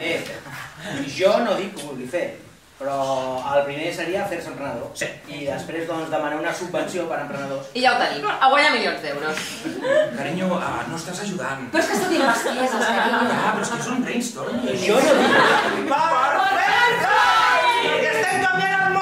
Més. Jo no dic que ho vulgui fer, però el primer seria fer-se emprenedor. Sí. I després doncs, demanar una subvenció per a emprenedors. I ja ho tenim, a guanyar milions d'euros. Carinyo, uh, no estàs ajudant. Però és que estic dient bestieses, ah, carinyo. Ah, però és que són brainstorm. Jo no dic... Perfecte! Estem canviant el món!